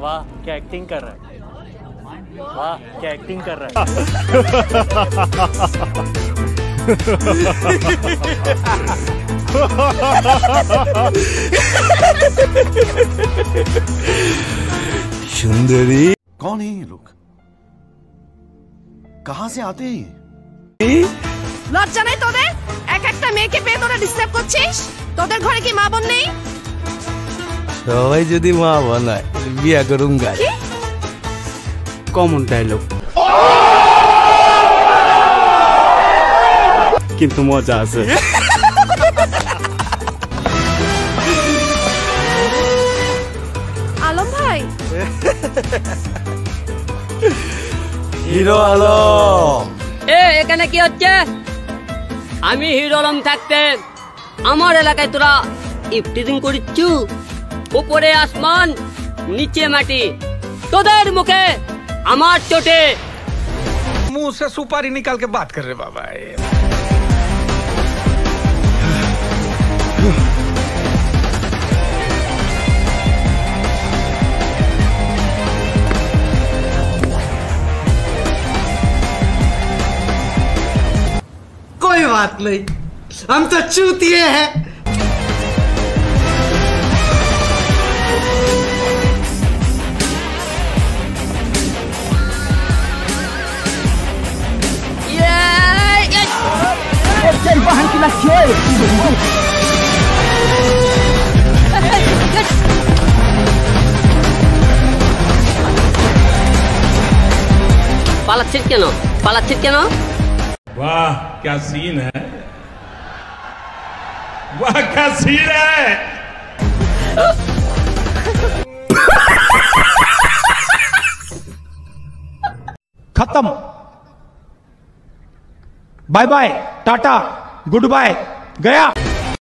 वाह क्या एक्टिंग कर रहा है? वाह क्या एक्टिंग कर रहा है? सुंदरी। कौन है ये लोग? कहाँ से आते हैं ये? लाचाने तो दे। একটা মেয়েকে পেয়ে তোরা ডিস্টার্ব করছিস? তোদের ঘরে কি মা বোন নেই? সবাই যদি মা বানায় বিয়া করুম গাই কি? কমন ডায়লগ কিন্তু মজা আছে। আলম ভাই? হিরো আলম। এ এখানে কি হচ্ছে? আমি হিরোলম থাকতে আমার এলাকায় তোরা ইফটিজিং করিচ্ছু? উপরে আসমান, নিচে মাটি। তোদের মুখে আমার চোটে। মুখ সে সুপারি নিকাল কে বাত কর রে বাবা बात नहीं हम तो चूतिए हैं পালাচ্ছিস কেন পালাচ্ছিস কেন वाह, क्या सीन है? वाह, क्या सीन है? खत्म। Bye bye Tata goodbye गया।